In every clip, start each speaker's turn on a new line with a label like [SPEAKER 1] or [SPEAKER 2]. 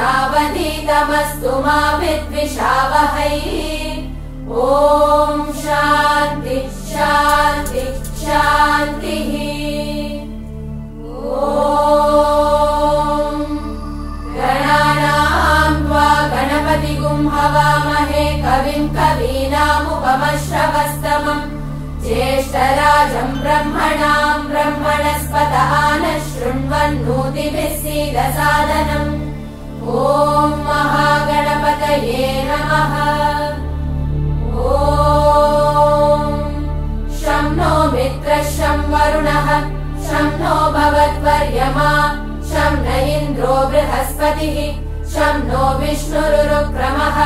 [SPEAKER 1] तेनावधीतमस्तु मा विद्विषावहै। ॐ शान्ति शान्ति शान्तिः। गणानाम् त्वा गणपतिगुम् हवामहे कविम् कवीनामुपमश्रवस्तमम्। ज्येष्ठराजम् ब्रह्मणाम् ब्रह्मणस्पतः न शृण्वन्नोतिभिः सीदसादनम् ॐ महागणपतये नमः। ॐ शं नो मित्रः शं वरुणः शं नो भवद्वर्यमा शं न इन्द्रो बृहस्पतिः शं नो विष्णुरुक्रमः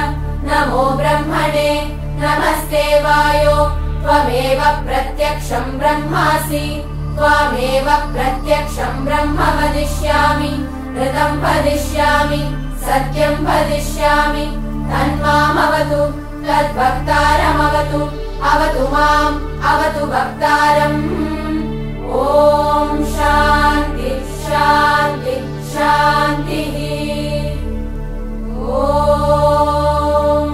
[SPEAKER 1] नमो ब्रह्मणे नमस्ते वायो त्वमेव प्रत्यक्षम् ब्रह्मासि त्वामेव प्रत्यक्षम् ब्रह्म वदिष्यामि ऋतम् वदिष्यामि सत्यम् वदिष्यामि तन्मामवतु तद्भक्तारमवतु अवतु माम् अवतु भक्तारम् ॐ शान्ति शान्ति शान्तिः। ॐ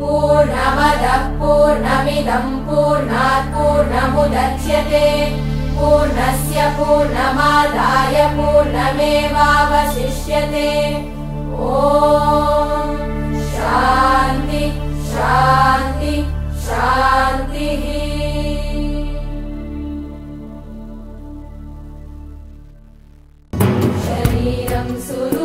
[SPEAKER 1] पूर्णमदः पूर्णमिदम् पूर्णात् पूर्णमुदच्यते पूर्णस्य पूर्णमादाय पूर्णमेवावशिष्यते। ॐ शान्ति शान्ति शान्तिः। शरीरम् सुरूपम्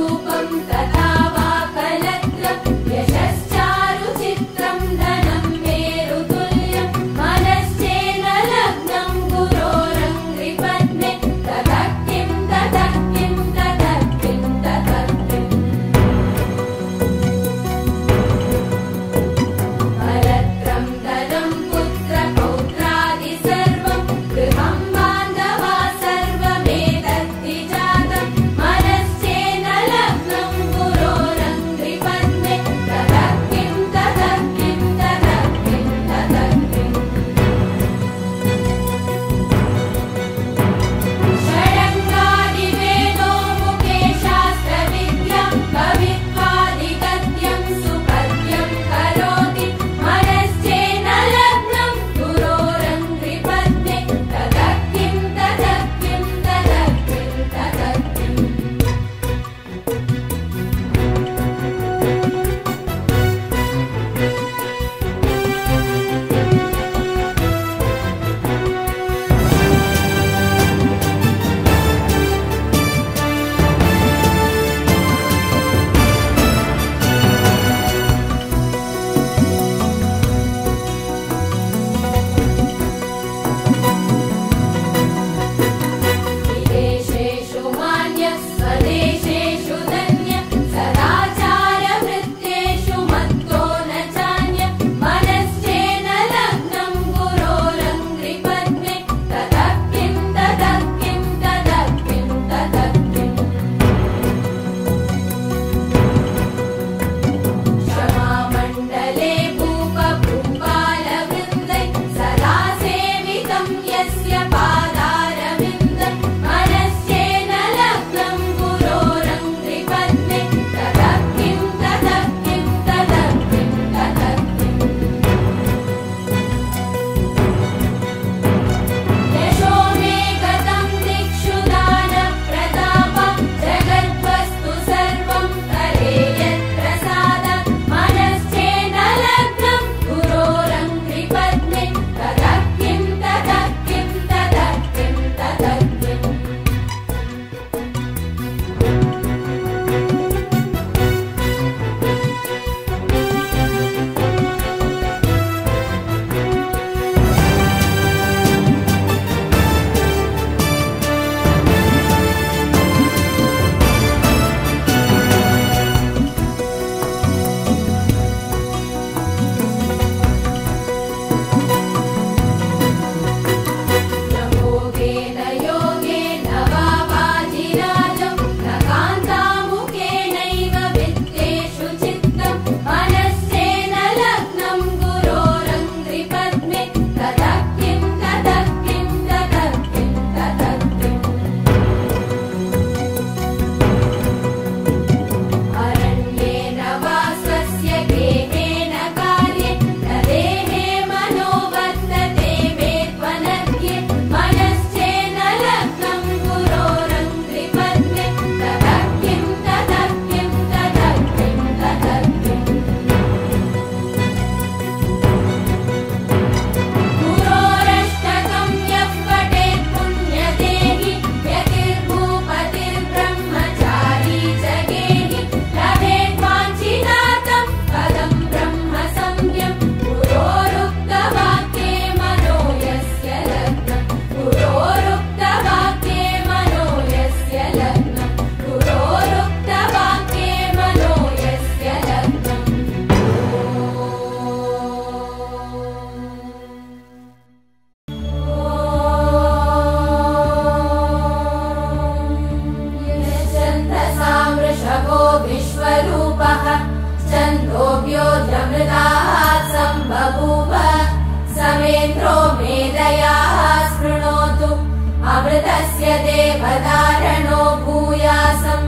[SPEAKER 1] देवधारणो भूयासम्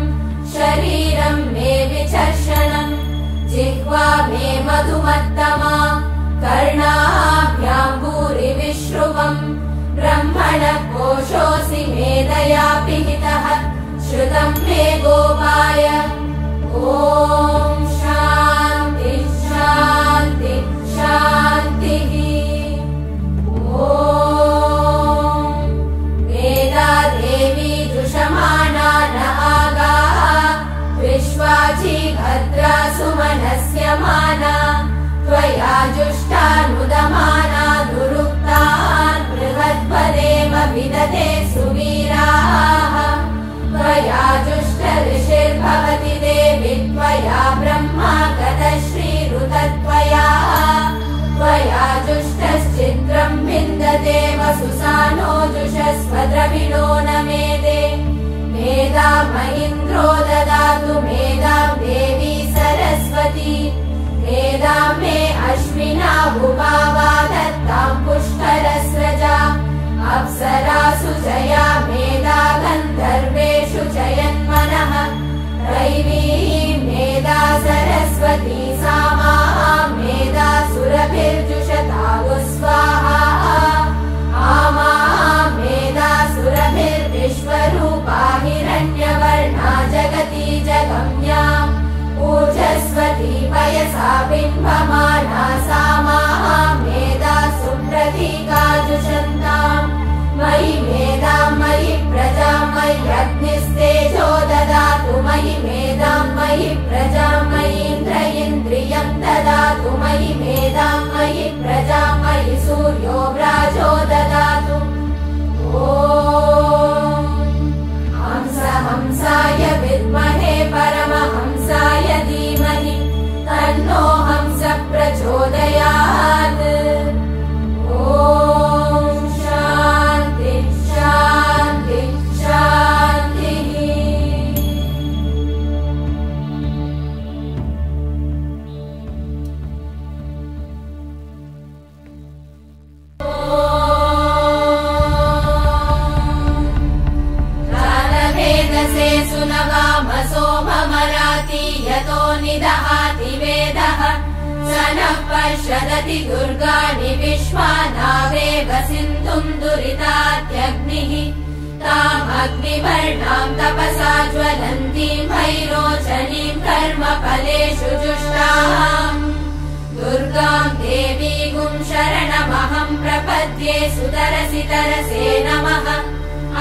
[SPEAKER 1] शरीरम् मे विचर्षणम् जिह्वा मे मधुमत्तमा। कर्णाभ्याम् भूरि विश्रुवम् ब्रह्मण कोशोऽसि मेधया पिहितः श्रुतम् मे गोपाय। ॐ सुमनस्य माना त्वया जुष्टानुदमाना दुरुक्तान् बृहद्पदेव विदते सुवीराः। त्वया जुष्ट ऋषिर्भवति देवि त्वया ब्रह्मा गतश्रीरुतत्वया त्वया जुष्टश्चित्रम् विन्ददेव सुसानो जुषस्व द्रविणो न मेदे। मेधाम् इन्द्रो मे अश्विना भुभावा दत्ताम् पुष्करस्रजा। अप्सरासु जया मेधा गन्धर्वेषु जयन्मनः। दैवी मेधा सरस्वती सामाः मेधा सुरभिर्जुषतागु स्वाहा आमा मेधा सुरभिर्विश्वरूपा हिरण्यवर्णा जगती जगम्या ऊर्जस्वती पयसा बिम्बमाना सामाः मेधा सुप्रतीकाजुषन्ताम् मयि मेधाम् मयि प्रजाम् मय्यग्निस्तेजो ददातु। मयि मेधाम् मयि प्रजाम् मयीन्द्र इन्द्रियम् ददातु। मयि मेधाम् मयि प्रजाम् मयि सूर्यो व्राजो ददातु। ॐ हंस हंसाय विद्महे परमहंसाय धीमहि नः पश्यदति दुर्गाणि विश्वानावेव सिन्धुम् दुरितात्यग्निः तामग्निवर्णाम् तपसा ज्वलन्तीम् भैरोचनीम् कर्मफलेषु जुष्टाम्। दुर्गाम् देवीगुम् शरणमहम् प्रपद्ये सुतरसि तरसे नमः।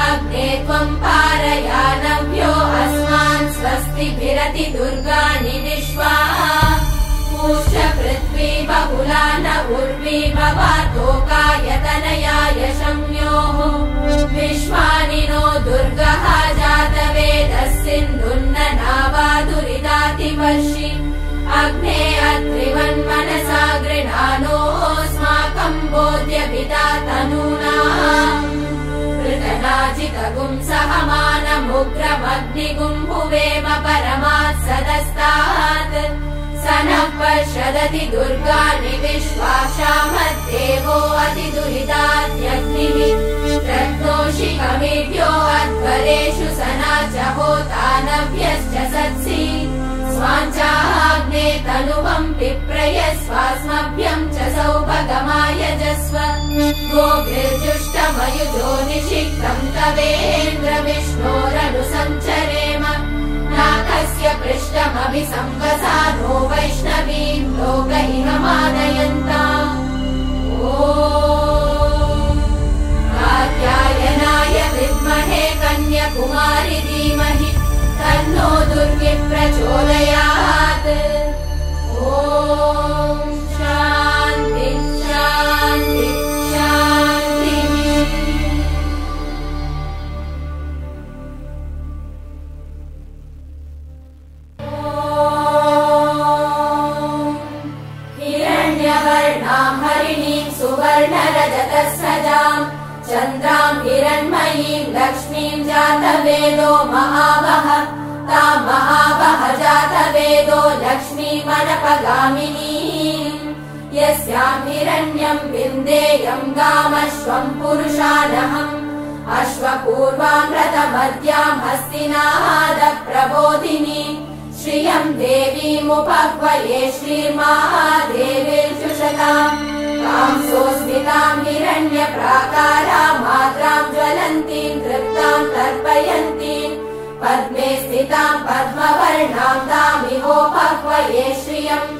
[SPEAKER 1] अग्ने त्वम् पारयानव्यो अस्मान् स्वस्तिभिरति दुर्गाणि विश्वाः पृथ्वी बहुला न उर्वी भवातोकायतनयाय शम्योः। विश्वानि नो दुर्गः जातवेदः सिन्धुन्न नावा दुरितातिवर्षि अग्ने अत्रिवन्मनसा गृणानोऽस्माकम् बोध्यपिता तनूना कृतनाजितगुम् सहमानमुग्रमग्निगुम् भुवेम परमात् सदस्तात् स नः पश्यदति दुर्गाणि विश्वाशामद्देवो अतिदुरितात्यग्निः रत्नोषिकमेभ्यो अध्वरेषु सना च होतानव्यश्च सत्सि। स्वाञ्चाग्ने तनुवम् पिप्रय स्वास्मभ्यम् च सौभगमाय जस्व गोभिर्जुष्टमयुजो निषिक्तम् तवेन्द्र वैष्णवीम् लोकैहमानयन्ताम् ॐ कात्यायनाय विद्महे स्थिताम् पद्मवर्णाम् तामिहोपह्वये श्रियम्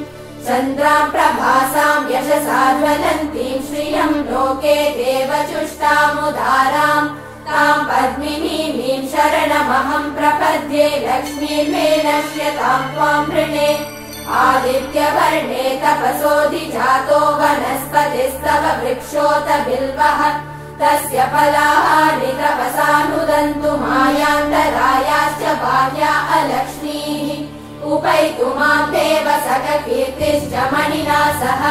[SPEAKER 1] चन्द्राम् प्रभासाम् यशसा ज्वलन्तीम् श्रियम् लोके देवचुष्टामुदाराम् ताम् पद्मिनीमीम् शरणमहम् प्रपद्ये लक्ष्मीर्मे नश्यताम् त्वाम् वृणे आदित्यवर्णे तपसोऽधिजातो वनस्पतिस्तव वृक्षोत बिल्वः तस्य फलानि तपसानुदन्तु मायान्तरायाश्च बाह्या अलक्ष्मीः। उपैतु माम् देव सखकीर्तिश्च मणिना सह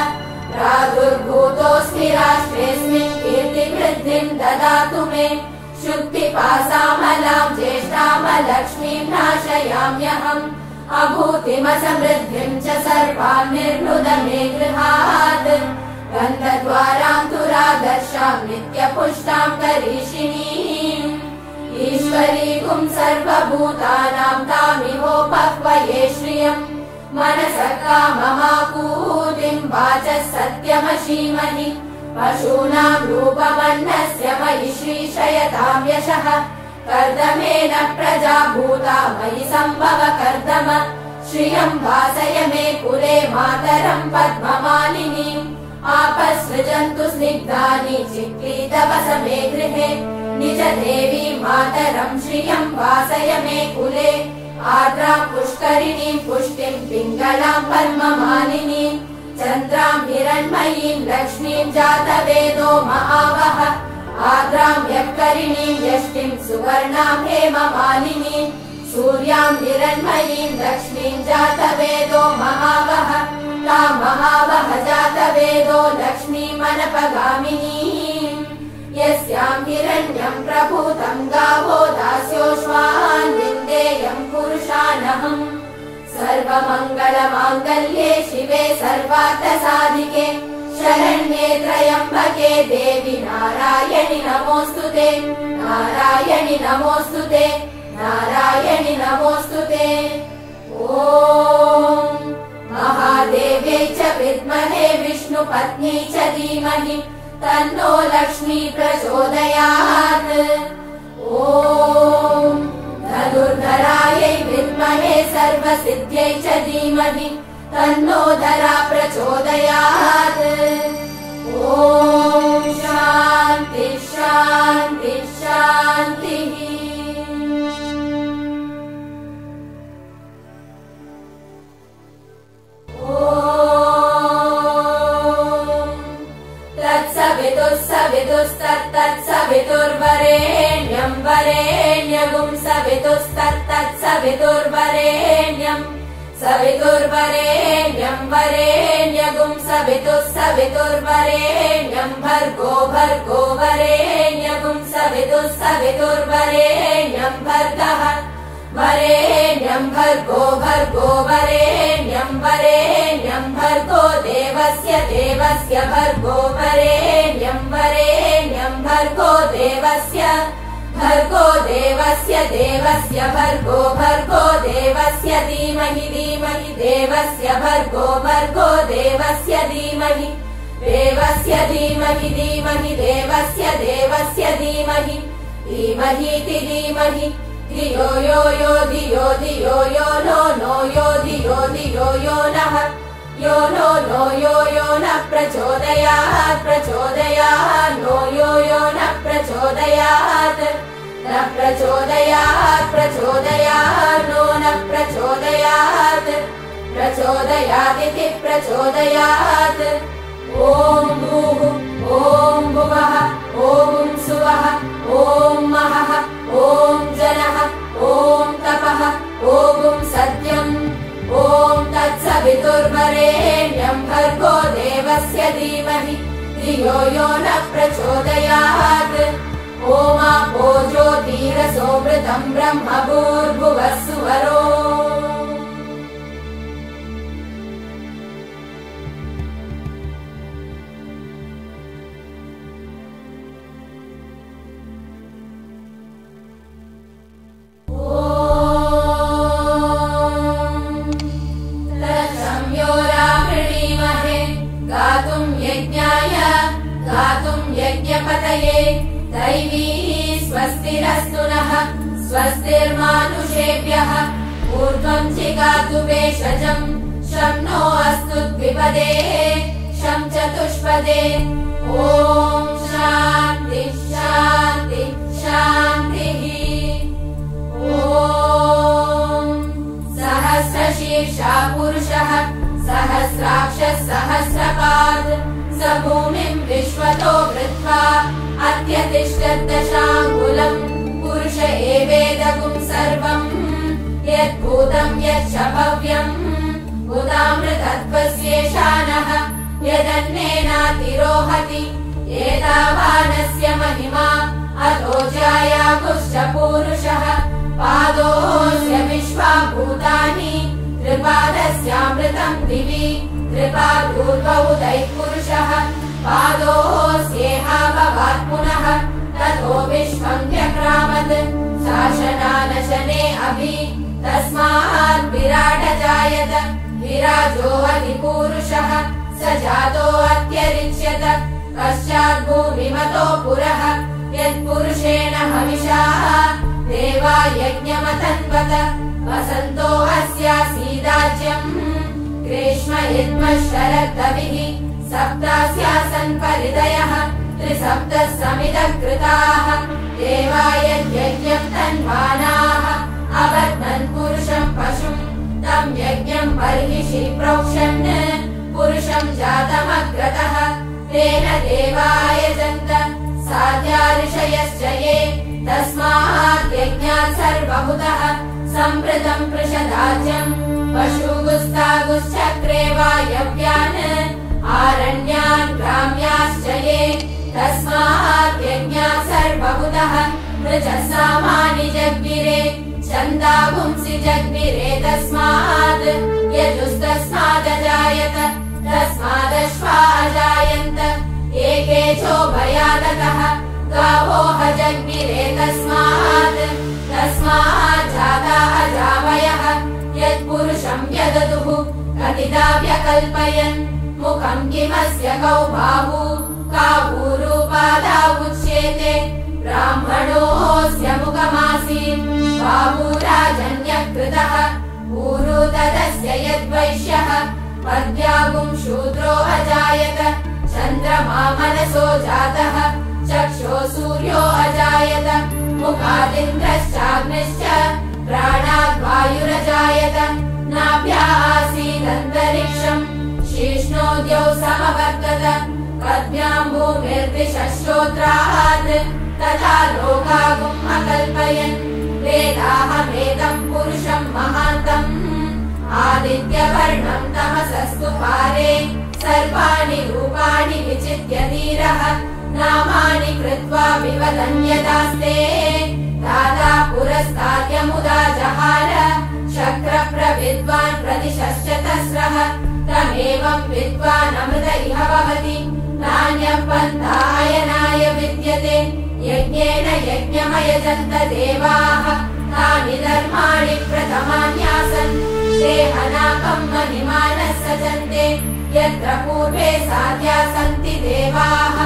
[SPEAKER 1] प्रादुर्भूतोऽस्मि राष्ट्रेऽस्मिन् कीर्तिवृद्धिम् ददातु मे। शुक्तिपासामलाम् ज्येष्ठामलक्ष्मीम् नाशयाम्यहम्। अभूतिमसमृद्धिम् च सर्वान् निर्नुद मे गृहात् गन्धद्वाराम् तुरादर्शाम् नित्यपुष्टाम् करीषिणीम् ईश्वरीगुम् सर्वभूतानाम् तामिहोपह्वये श्रियम् मनसः काममाकूतिम् वाचः सत्यमशीमहि पशूनाम् रूपमन्नस्य मयि श्रीशयताम् यशः। कर्दमेन प्रजा भूता मयि सम्भव कर्दम। श्रियम् वासय मे कुले मातरम् पद्ममालिनीम् आपसृजन्तु स्निग्धानि चिक्लीतवस मे गृहे। निज देवी मातरम् श्रियम् वासय मे कुले। आर्द्राम् पुष्करिणीम् पुष्टिम् पिङ्गलाम् पद्ममालिनीम् चन्द्राम् हिरण्मयीम् लक्ष्मीम् जातवेदो महावः। आर्द्राम् यक्करिणीम् यष्टिम् सुवर्णाम् हेममालिनीम् सूर्याम् हिरण्मयीम् लक्ष्मीम् जातवेदो महावः ता महावह जातवेदो लक्ष्मीमनपगामिनी। यस्याम् हिरण्यम् प्रभूतम् गावो दास्योश्वान् विन्देयम् पुरुषानहम्। सर्वमङ्गलमाङ्गल्ये शिवे सर्वार्थसाधिके शरण्ये त्र्यम्बके देवि नारायणि नमोऽस्तु ते नारायणि नमोऽस्तु ते नारायणि नमोऽस्तु ते। ॐ महादेव्यै च विद्महे विष्णुपत्नी च धीमहि तन्नो लक्ष्मी प्रचोदयात्। ॐ धनुर्धरायै विद्महे सर्वसिद्ध्यै च धीमहि तन्नो धरा प्रचोदयात्। ॐ शान्ति शान्ति शान्तिः तत्सवितुर्सवितुस्तत्तत्सवितुर्वरेण्यम् वरेण्यगुम् सवितुस्तत्तत्सवितुर्वरेण्यम् सवितुर्वरेण्यम् वरेण्यगुम् सवितुः सवितुर्वरेण्यम् भर्गो भर्गो वरेण्यगुम् सवितुः सवितुर्वरेण्यम् भर्गः वरेण्यम् भर्गो भर्गो वरेण्यम् वरेण्यम् भर्गो देवस्य देवस्य भर्गो वरेण्यम् वरेण्यम् भर्गो देवस्य भर्गो देवस्य देवस्य भर्गो भर्गो देवस्य धीमहि धीमहि देवस्य भर्गो भर्गो देवस्य धीमहि देवस्य धीमहि धीमहि देवस्य देवस्य धीमहि धीमहीति धीमहि धियो यो यो धियो धियो यो नो नो यो धियो धियो यो नः। यो नो नो यो यो न प्रचोदयात् प्रचोदयात्। नो यो यो न प्रचोदयात् न प्रचोदयात् प्रचोदयात्। नो न प्रचोदयात् प्रचोदयादिति प्रचोदयात् ॐ भूः ॐ भुवः ॐ सुवः ॐ महः ॐ जनः ॐ तपः ॐ सत्यम्। ॐ तत्सवितुर्वरेण्यम् भर्गो देवस्य धीमहि धियो यो न प्रचोदयात्। ॐ ओमापो ज्योतिरसोमृतम् ब्रह्म भूर्भुवः सुवरो स्वस्तिर्मानुषेभ्यः ऊर्ध्वम् जिगातु भेषजम् शं चतुष्पदे। ॐ शान्ति शान्ति शान्तिः। ॐ सहस्रशीर्षा पुरुषः सहस्राक्षः सहस्रपाद स भूमिम् विश्वतो वृत्वा अत्यतिष्ठद्दशाङ्गुलम् पुरुष एवेदगुम् सर्वम् यद्भूतम् यच्च भव्यम् उदामृतत्वस्येषानः यदन्नेनातिरोहति एतावानस्य महिमा अतो जायागुश्च पूरुषः पादोऽस्य विश्वा भूतानि त्रिपादस्यामृतम् दिवि त्रिपादूर्वौ दैपुरुषः पादोऽस्येहा भवात् पुनः ततो विश्वम् व्यक्रामत् शासनानशने अभि तस्मात् विराट जायत विराजो अधिपूरुषः स जातो अत्यरिच्यत पश्चात् भूमिमतो पुरः। यत्पुरुषेण हविषा। देवा यज्ञमतन्वत वसन्तो अस्यासीदाज्यम्। ग्रीष्म इद्म शरद्दविः सप्तास्यासन् परिदयः त्रिसप्तः समिदः कृताः देवा यज्ञम् तन्वानाः अबध्नन् पुरुषम् पशुम् तम् यज्ञम् बर्हिषि प्रोक्षन्। पुरुषम् जातमग्रतः तेन साध्या ऋषयश्च ये तस्मात् यज्ञात् सर्वभूतः सम्प्रतम् पृषदाज्यम् पशुगुस्तागुश्चक्रे वायव्यान्। आरण्यान् ग्राम्याश्च ये तस्मात् यज्ञात् सर्वभूतः पृचः सामानि जग्विरे छन्दागुंसि जग्विरे तस्मात्। यजुस्तस्मादजायत तस्मादश्वा अजायन्त एके चोभयादतः गावो हजग्निरे तस्मात्। तस्मात् जाता अजावयः यत्पुरुषम् व्यदतुः कथिता व्यकल्पयन् मुखम् किमस्य कौ बाहू काहूरूपादा उच्येते ब्राह्मणोऽस्य मुखमासीत् बाहूराजन्यकृतः ऊरु तदस्य यद्वैश्यः पद्यागुम् शूद्रो अजायत चन्द्रमा मनसो जातः चक्षो सूर्यो अजायत मुखादिन्द्रश्चाग्निश्च प्राणाद्वायुरजायत नाभ्या आसीदन्तरिक्षम् शीष्णोद्यौ समवर्तत पद्भ्याम् भूमिर्दिशश्रोत्रात् तथा लोकागुम् अकल्पयन् वेदाहमेदम् पुरुषम् महान्तम् आदित्यवर्णम् तमसस्तु पारे सर्वाणि रूपाणि विचित्य धीरः नामानि कृत्वा विवदन्यदास्ते दादा पुरस्ताद्यमुदा जहार शक्रप्रविद्वान् प्रतिशश्च तस्रः तमेवम् विद्वान् अमृत इह भवति नान्यः पन्थायनाय विद्यते यज्ञेन यज्ञमयजन्त देवाः तानि धर्माणि प्रथमान्यासन् ते हनाकम् महिमानः सजन्ते यत्र पूर्वे साध्या सन्ति देवाः।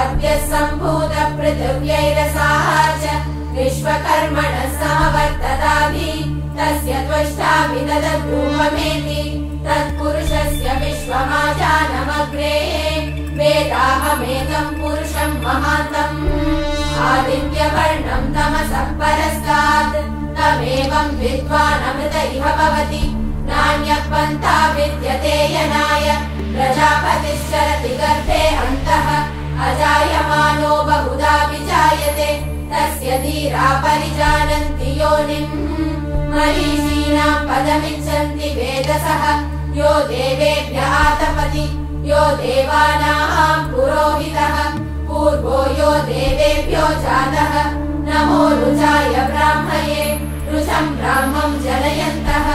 [SPEAKER 1] अद्य सम्भूत पृथिव्यैरसाः च विश्वकर्मणः समवर्तताभि तस्य त्वष्टा विदधूपमेति तत्पुरुषस्य विश्वमाजानमग्रे वेदाहमेकम् पुरुषम् महान्तम् आदित्यवर्णम् तमसः परस्तात्। तमेवम् विद्वानमृत इह भवति। नान्यः पन्था विद्यते यनाय। प्रजापतिश्चरति गर्भे अन्तः। अजायमानो बहुधा विजायते। तस्य धीरा परिजानन्ति योनिम्। मरीषीणाम् पदमिच्छन्ति वेदसः। यो देवेभ्य आतपति यो देवानाम् पुरोहितः पूर्वो यो देवेभ्यो जातः। नमो रुचाय ब्राह्मये रुचम् ब्राह्मम् जनयन्तः।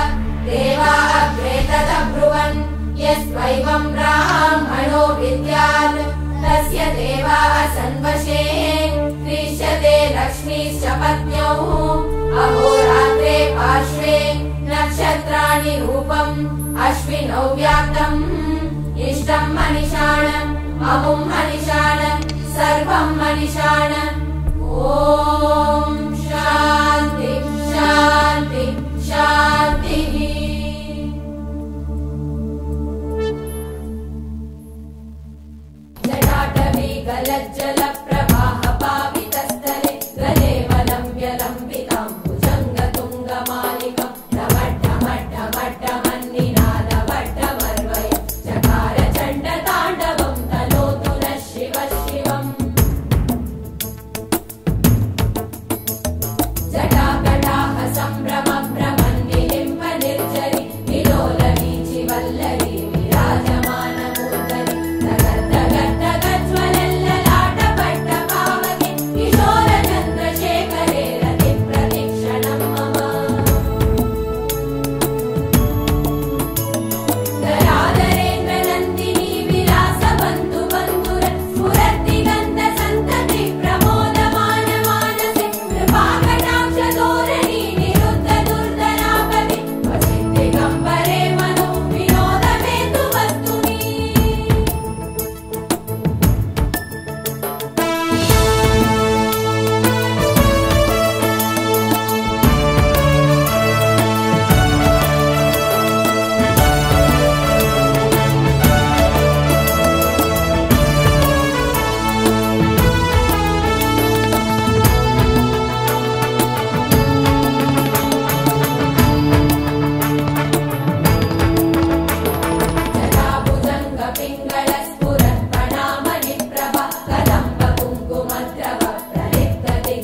[SPEAKER 1] देवा अग्रे तदब्रुवन् यस्त्वैवम् ब्राह्मणो विद्यात् तस्य देवा क्रीश्यते लक्ष्मीश्च पत्न्यौ। अहोरात्रे पार्श्वे नक्षत्राणि रूपम् अश्विनौ व्याप्तम् इष्टम् मनिषाण अमुम् मनिषाण सर्वम् मनिषाण ॐ शान्ति शान्ति शान्तिः। जटाटवी गलज्जल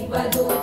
[SPEAKER 1] Salvador.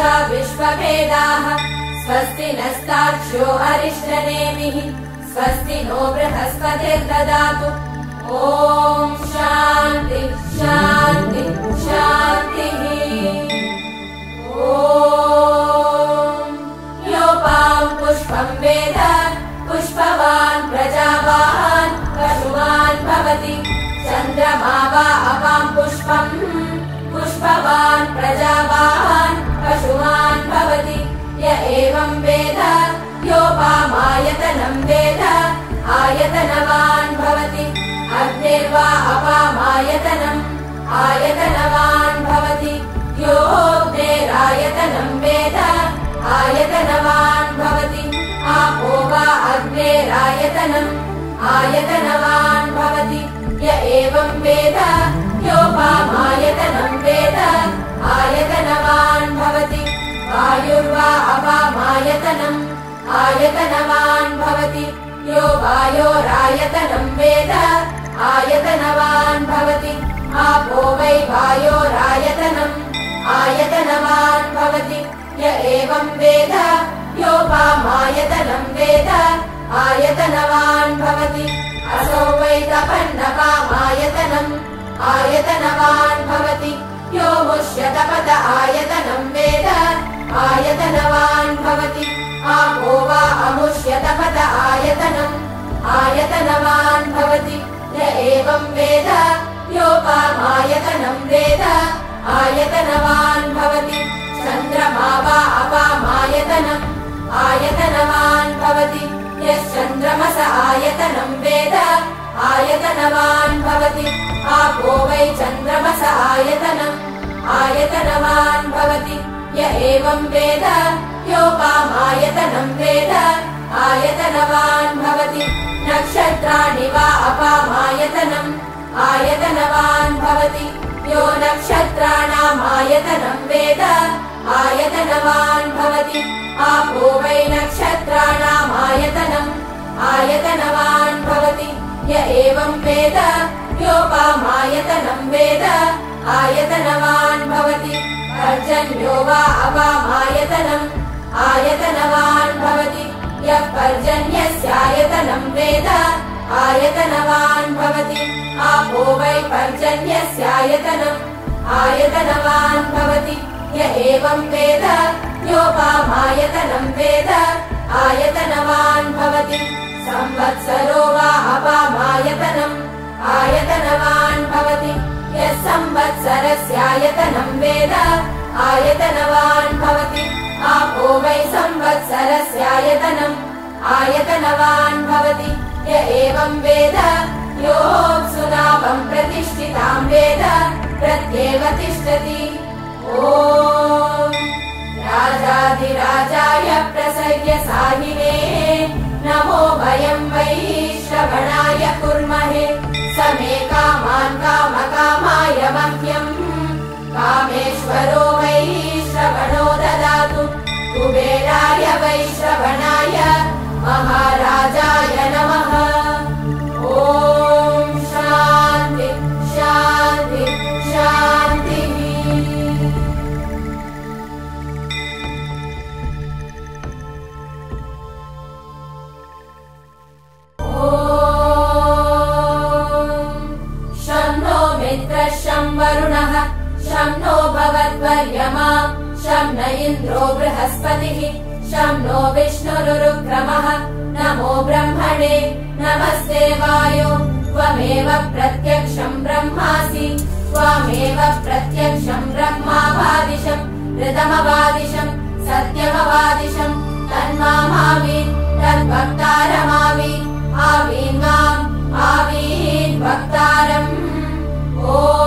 [SPEAKER 1] विश्वभेदाः। स्वस्ति नस्तार्क्ष्यो अरिष्टनेमिः। स्वस्ति नो बृहस्पतिर्ददातु। ॐ शान्ति शान्ति शान्तिः। ॐ योपां पुष्पं वेद पुष्पवान् प्रजावान् पशुमान् भवति। चन्द्रमा वा अपां पुष्पम् पुष्पवान् प्रजावान् आयतनवान् भवति। योऽग्नेरायतनं वेद। आयतनवान् भवति। आपो वा अग्नेरायतनम् आयतनवान् भवति। य एवं वेद। योपामायतनं वेद। आयतनवान् भवति। वायुर्वा अपामायतनम् आयतनवान् भवति। यो वायोरायतनं वेद। आयतनवान् भवति आपो वै वायोरायतनम् आयतनवान् भवति य एवं वेद। योपामायतनं वेद। आयतनवान् भवति। असौ वै तपन्नपामायतनम् आयतनवान् भवति। यो मुष्यतपत आयतनं वेद। आयतनवान् भवति। आपो वा अमुष्यतपत आयतनम्। आयतनवान् भवति। य एवं वेद वेद आयतनवान् भवति। चन्द्रमा वा अपामायतनम् आयतनवान् भवति। यश्चन्द्रमस आयतनं वेद आयतनवान् भवति। आपो वै चन्द्रमस आयतनम् आयतनवान् भवति। य एवं वेद योपामायतनं वेद आयतनवान् भवति। नक्षत्राणि वा अपामायतनम् आयतनवान् भवति। यो नक्षत्राणामायतनं वेद। आयतनवान् भवति। आपो वै नक्षत्राणामायतनम् आयतनवान् भवति। य एवं वेद। योपामायतनम् वेद। आयतनवान् भवति। पर्जन्यो वा अपामायतनम् आयतनवान् भवति। यः पर्जन्यस्यायतनम् वेद पर्जन्यस्यायतनम् आयतनवान् भवति। य एवं वेद योपामायतनम् वेद आयतनवान् भवति। संवत्सरो वा अपामायतनम् आयतनवान् भवति। यः संवत्सरस्यायतनम् वेद आयतनवान् भवति। आपो वै संवत्सरस्यायतनम् आयतनवान् भवति। य एवं वेद योऽप्सुनाभम् प्रतिष्ठिताम् वेद प्रत्येव तिष्ठति। ओ राजाधिराजाय प्रसह्य साहिने नमो वयम् वै श्रवणाय कुर्महे समे कामान् कामकामाय मह्यम् कामेश्वरो वै श्रवणो ददातु कुबेराय वै श्रवणाय महाराजाय नमः नमस्ते वायो। त्वमेव प्रत्यक्षम् ब्रह्मासि। त्वमेव प्रत्यक्षम् ब्रह्मावादिशम् ऋतमवादिशम् सत्यमवादिशम् तन्मामि तद्वक्तार मामि आवीन् भक्तारम्। ओ